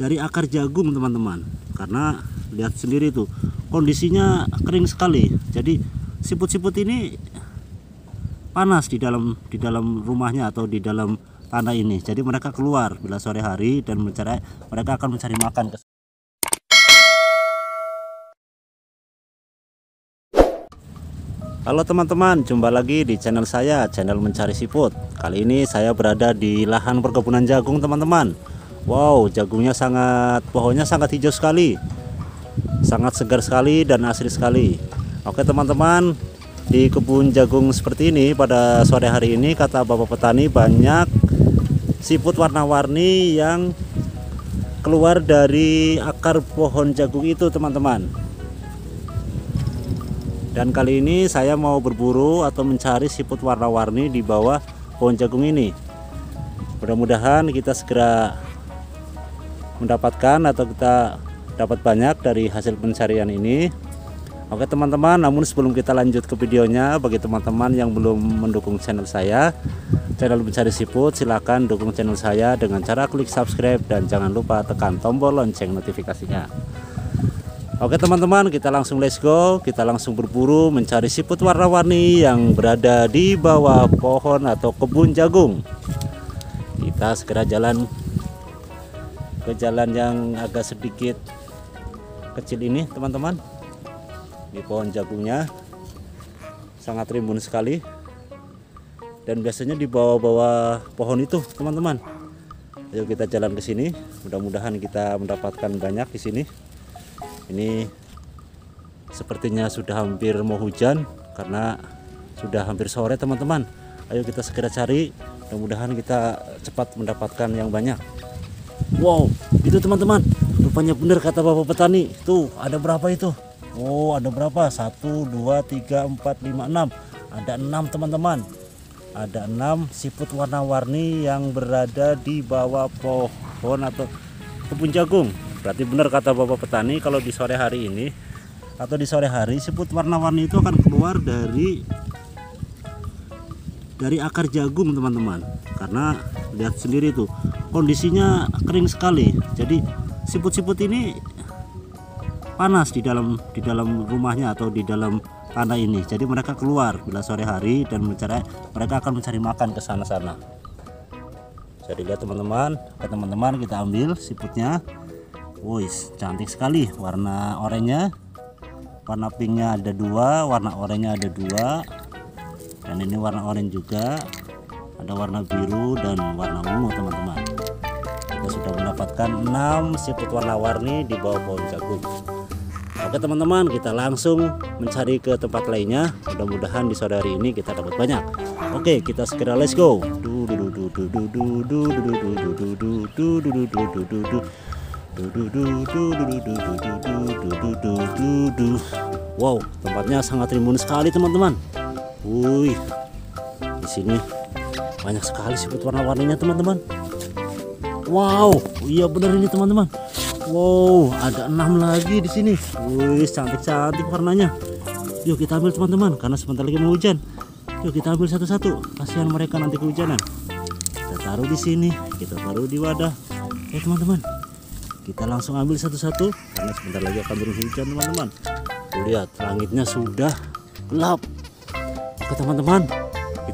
dari akar jagung teman-teman karena lihat sendiri tuh kondisinya kering sekali jadi siput-siput ini panas di dalam di dalam rumahnya atau di dalam tanah ini jadi mereka keluar bila sore hari dan mencari mereka akan mencari makan Halo teman-teman, jumpa lagi di channel saya, channel mencari siput. Kali ini saya berada di lahan perkebunan jagung, teman-teman. Wow, jagungnya sangat, pohonnya sangat hijau sekali, sangat segar sekali dan asri sekali. Oke teman-teman, di kebun jagung seperti ini pada sore hari ini kata bapak petani banyak siput warna-warni yang keluar dari akar pohon jagung itu, teman-teman. Dan kali ini saya mau berburu atau mencari siput warna-warni di bawah pohon jagung ini. Mudah-mudahan kita segera mendapatkan atau kita dapat banyak dari hasil pencarian ini. Oke teman-teman namun sebelum kita lanjut ke videonya bagi teman-teman yang belum mendukung channel saya channel mencari siput silahkan dukung channel saya dengan cara klik subscribe dan jangan lupa tekan tombol lonceng notifikasinya. Oke teman-teman kita langsung let's go. Kita langsung berburu mencari siput warna-warni yang berada di bawah pohon atau kebun jagung. Kita segera jalan ke jalan yang agak sedikit kecil ini teman-teman. Di pohon jagungnya. Sangat rimbun sekali. Dan biasanya di bawah-bawah pohon itu teman-teman. Ayo kita jalan ke sini. Mudah-mudahan kita mendapatkan banyak di sini. Ini sepertinya sudah hampir mau hujan karena sudah hampir sore teman-teman. Ayo kita segera cari. Mudah-mudahan kita cepat mendapatkan yang banyak wow itu teman-teman rupanya benar kata bapak petani. Tuh ada berapa itu? Oh ada berapa? 1 2 3 4 5 6 ada 6 teman-teman. Ada 6 siput warna-warni yang berada di bawah pohon atau kebun jagung. Berarti benar kata bapak petani kalau di sore hari ini atau di sore hari siput warna-warni itu akan keluar dari dari akar jagung teman-teman karena lihat sendiri tuh kondisinya kering sekali. Jadi siput-siput ini panas di dalam di dalam rumahnya atau di dalam tanah ini. Jadi mereka keluar bila sore hari dan mencari mereka akan mencari makan ke sana-sana. Jadi lihat teman-teman teman-teman kita ambil siputnya. Wih, cantik sekali. Warna oranye. Warna pinknya ada dua, warna oranye ada dua, dan ini warna oranye juga. Ada warna biru dan warna ungu, teman-teman. Kita sudah mendapatkan 6 siput warna-warni di bawah pohon jagung. Oke teman-teman, kita langsung mencari ke tempat lainnya. Mudah-mudahan di sore hari ini kita dapat banyak. Oke, kita segera let's go. Wow, tempatnya sangat rimbun sekali teman-teman. Wih, di sini banyak sekali siput warna-warninya teman-teman. Wow, iya benar ini teman-teman. Wow, ada enam lagi di sini. Wih, cantik-cantik warnanya. Yuk kita ambil teman-teman, karena sebentar lagi mau hujan. Yuk kita ambil satu-satu. Kasihan mereka nanti kehujanan. Kita taruh di sini, kita taruh di wadah. Ya teman-teman, kita langsung ambil satu-satu karena sebentar lagi akan turun hujan teman-teman lihat langitnya sudah gelap oke teman-teman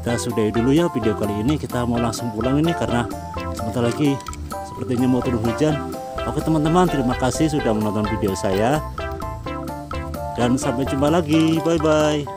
kita sudahi dulu ya video kali ini. Kita mau langsung pulang ini karena sebentar lagi sepertinya mau turun hujan. Oke teman-teman terima kasih sudah menonton video saya. Dan sampai jumpa lagi. Bye bye